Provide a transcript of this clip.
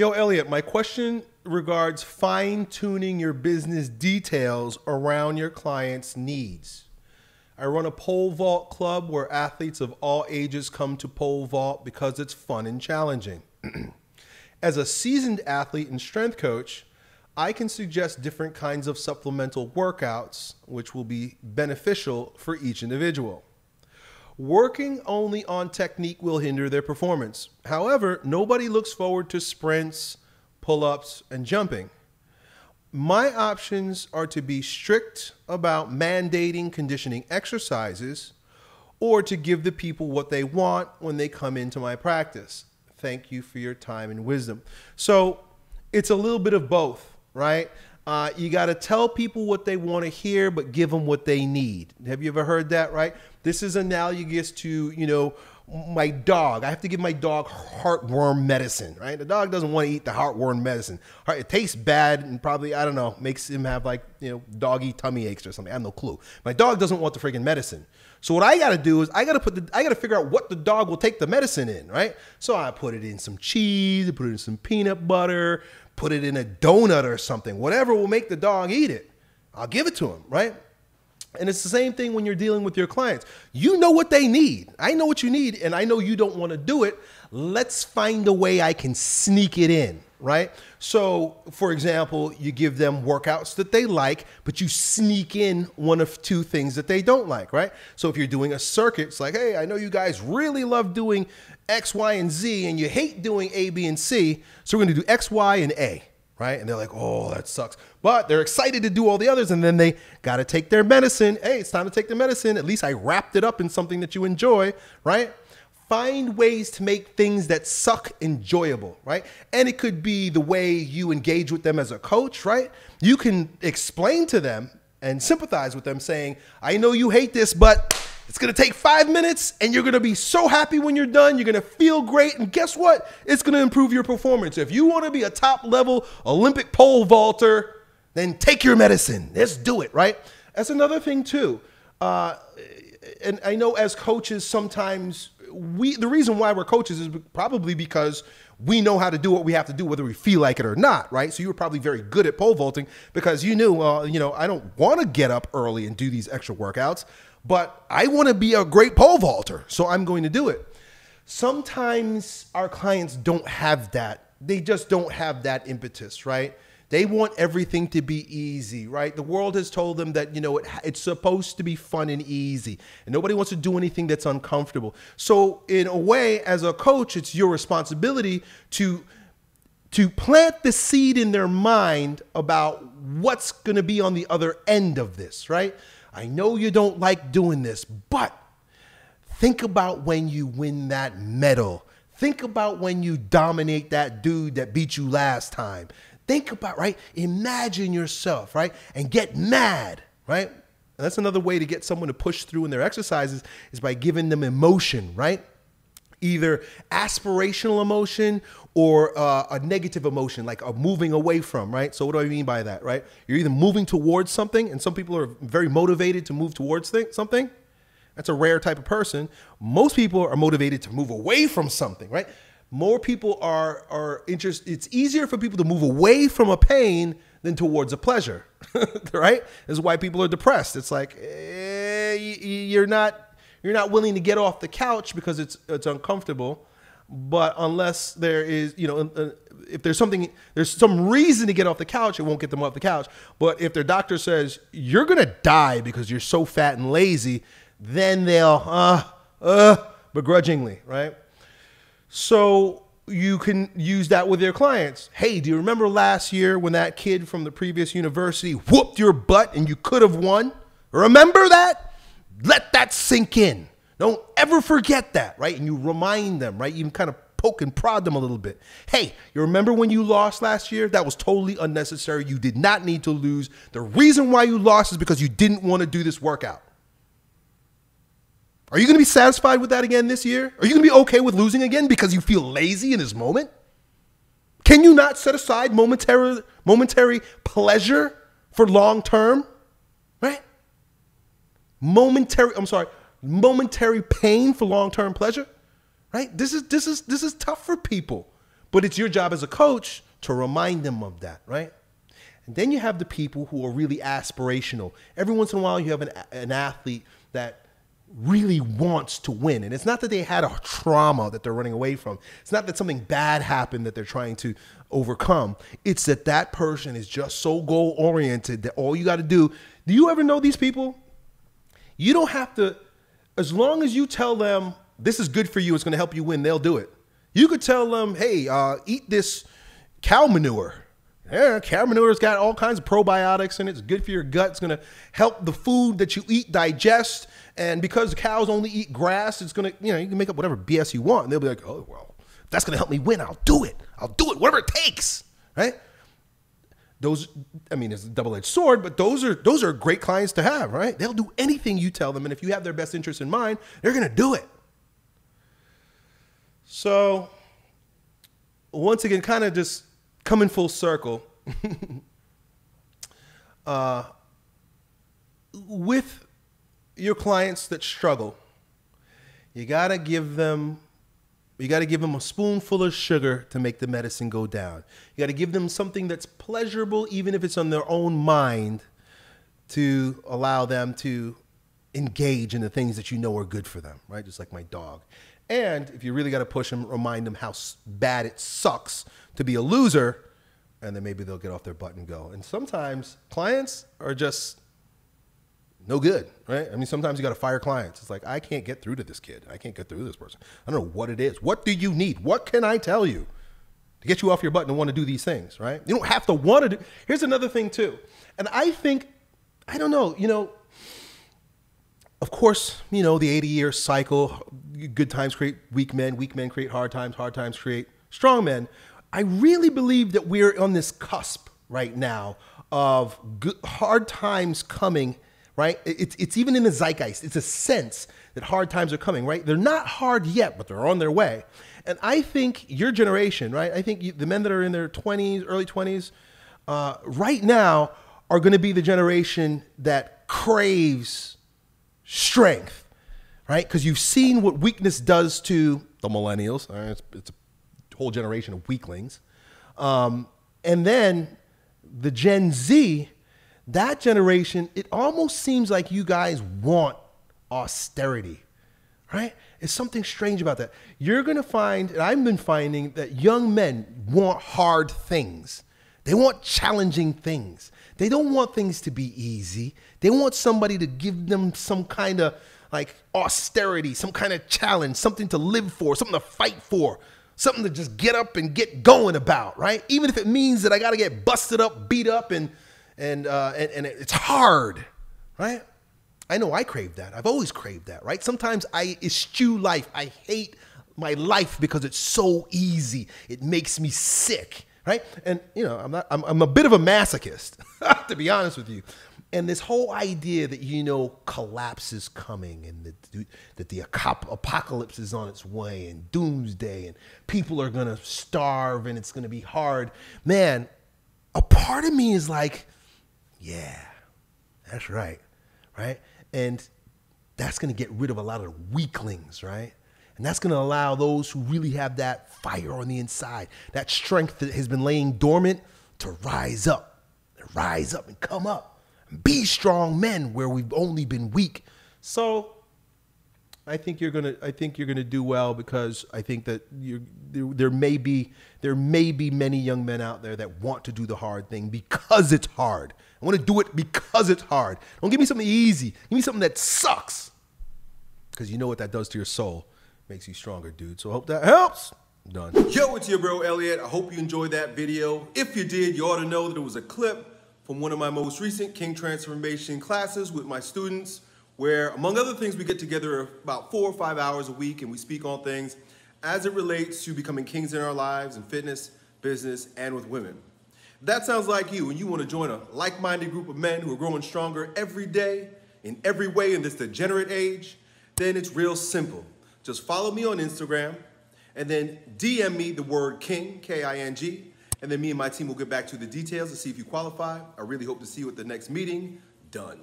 Yo, Elliott, my question regards fine tuning your business details around your clients' needs. I run a pole vault club where athletes of all ages come to pole vault because it's fun and challenging. As a seasoned athlete and strength coach, I can suggest different kinds of supplemental workouts which will be beneficial for each individual. Working only on technique will hinder their performance. However, nobody looks forward to sprints, pull ups, and jumping. My options are to be strict about mandating conditioning exercises or to give the people what they want when they come into my practice. Thank you for your time and wisdom. So it's a little bit of both, right? Uh, you got to tell people what they want to hear, but give them what they need. Have you ever heard that, right? This is analogous to, you know, my dog. I have to give my dog heartworm medicine, right? The dog doesn't want to eat the heartworm medicine. It tastes bad and probably, I don't know, makes him have like, you know, doggy tummy aches or something. I have no clue. My dog doesn't want the freaking medicine. So what I got to do is I got to put the I got to figure out what the dog will take the medicine in, right? So I put it in some cheese, I put it in some peanut butter, put it in a donut or something, whatever will make the dog eat it. I'll give it to him, right? And it's the same thing when you're dealing with your clients. You know what they need. I know what you need, and I know you don't want to do it. Let's find a way I can sneak it in, right? So, for example, you give them workouts that they like, but you sneak in one of two things that they don't like, right? So, if you're doing a circuit, it's like, hey, I know you guys really love doing X, Y, and Z, and you hate doing A, B, and C. So, we're going to do X, Y, and A right? And they're like, oh, that sucks. But they're excited to do all the others, and then they got to take their medicine. Hey, it's time to take the medicine. At least I wrapped it up in something that you enjoy, right? Find ways to make things that suck enjoyable, right? And it could be the way you engage with them as a coach, right? You can explain to them and sympathize with them, saying, I know you hate this, but it's gonna take five minutes and you're gonna be so happy when you're done. You're gonna feel great. And guess what? It's gonna improve your performance. If you wanna be a top level Olympic pole vaulter, then take your medicine. Let's do it, right? That's another thing, too. Uh, and I know as coaches, sometimes we, the reason why we're coaches is probably because we know how to do what we have to do, whether we feel like it or not, right? So you were probably very good at pole vaulting because you knew, well, you know, I don't want to get up early and do these extra workouts but I want to be a great pole vaulter, so I'm going to do it. Sometimes our clients don't have that. They just don't have that impetus, right? They want everything to be easy, right? The world has told them that, you know, it, it's supposed to be fun and easy, and nobody wants to do anything that's uncomfortable. So, in a way, as a coach, it's your responsibility to to plant the seed in their mind about what's going to be on the other end of this, right? I know you don't like doing this, but think about when you win that medal. Think about when you dominate that dude that beat you last time. Think about, right? Imagine yourself, right? And get mad, right? And that's another way to get someone to push through in their exercises is by giving them emotion, right? Either aspirational emotion or uh, a negative emotion, like a moving away from, right? So, what do I mean by that, right? You're either moving towards something, and some people are very motivated to move towards th- something. That's a rare type of person. Most people are motivated to move away from something, right? More people are are interested. It's easier for people to move away from a pain than towards a pleasure, right? This is why people are depressed. It's like eh, you're not you're not willing to get off the couch because it's it's uncomfortable but unless there is, you know, uh, if there's something, there's some reason to get off the couch, it won't get them off the couch. But if their doctor says you're gonna die because you're so fat and lazy, then they'll, uh, uh, begrudgingly, right? So you can use that with your clients. Hey, do you remember last year when that kid from the previous university whooped your butt and you could have won? Remember that? Let that sink in. Don't ever forget that, right? And you remind them, right? You kind of poke and prod them a little bit. Hey, you remember when you lost last year? That was totally unnecessary. You did not need to lose. The reason why you lost is because you didn't want to do this workout. Are you going to be satisfied with that again this year? Are you going to be okay with losing again because you feel lazy in this moment? Can you not set aside momentary momentary pleasure for long term? Right? Momentary, I'm sorry, momentary pain for long-term pleasure, right? This is this is this is tough for people. But it's your job as a coach to remind them of that, right? And then you have the people who are really aspirational. Every once in a while, you have an, an athlete that really wants to win. And it's not that they had a trauma that they're running away from. It's not that something bad happened that they're trying to overcome. It's that that person is just so goal oriented that all you got to do. Do you ever know these people? You don't have to, as long as you tell them this is good for you, it's going to help you win, they'll do it. You could tell them, hey, uh, eat this cow manure. Yeah, cow manure's got all kinds of probiotics in it. It's good for your gut. It's going to help the food that you eat digest. And because cows only eat grass, it's going to, you know, you can make up whatever BS you want. And they'll be like, oh, well, that's going to help me win, I'll do it. I'll do it, whatever it takes, right? Those, I mean, it's a double-edged sword, but those are those are great clients to have, right? They'll do anything you tell them, and if you have their best interest in mind, they're going to do it. So, once again, kind of just coming full circle, uh, with your clients that struggle, you got to give them you got to give them a spoonful of sugar to make the medicine go down. You got to give them something that's pleasurable, even if it's on their own mind, to allow them to engage in the things that you know are good for them, right? Just like my dog. And if you really got to push them, remind them how bad it sucks to be a loser, and then maybe they'll get off their butt and go. And sometimes clients are just no good, right? I mean, sometimes you got to fire clients. It's like, I can't get through to this kid. I can't get through to this person. I don't know what it is. What do you need? What can I tell you to get you off your butt and want to do these things, right? You don't have to want to do. Here's another thing, too. And I think, I don't know, you know, of course, you know, the 80 year cycle, good times create weak men, weak men create hard times, hard times create strong men. I really believe that we're on this cusp right now of good, hard times coming, right? It's, it's even in the zeitgeist. It's a sense that hard times are coming, right? They're not hard yet, but they're on their way. And I think your generation, right? I think you, the men that are in their 20s, early 20s, uh, right now are going to be the generation that craves strength, right? Because you've seen what weakness does to the millennials. Right? It's, it's, a whole generation of weaklings. Um, and then the Gen Z, that generation, it almost seems like you guys want austerity, right? It's something strange about that. You're going to find, and I've been finding that young men want hard things. They want challenging things. They don't want things to be easy. They want somebody to give them some kind of like austerity, some kind of challenge, something to live for, something to fight for, something to just get up and get going about, right? Even if it means that I got to get busted up, beat up, and and, uh, and and it's hard, right? I know I crave that. I've always craved that, right? Sometimes I eschew life. I hate my life because it's so easy. It makes me sick, right? And you know, I'm not. I'm, I'm a bit of a masochist, to be honest with you and this whole idea that you know collapse is coming and that, that the apocalypse is on its way and doomsday and people are going to starve and it's going to be hard man a part of me is like yeah that's right right and that's going to get rid of a lot of weaklings right and that's going to allow those who really have that fire on the inside that strength that has been laying dormant to rise up rise up and come up and be strong men where we've only been weak. So I think you're gonna. I think you're gonna do well because I think that you there, there may be there may be many young men out there that want to do the hard thing because it's hard. I want to do it because it's hard. Don't give me something easy. Give me something that sucks. Because you know what that does to your soul. Makes you stronger, dude. So I hope that helps. Done. Yo, it's your bro Elliott. I hope you enjoyed that video. If you did, you ought to know that it was a clip from one of my most recent King Transformation classes with my students, where, among other things, we get together about four or five hours a week and we speak on things as it relates to becoming kings in our lives in fitness, business, and with women. If that sounds like you and you want to join a like minded group of men who are growing stronger every day, in every way in this degenerate age, then it's real simple. Just follow me on Instagram and then DM me the word King, K I N G, and then me and my team will get back to the details to see if you qualify. I really hope to see you at the next meeting. Done.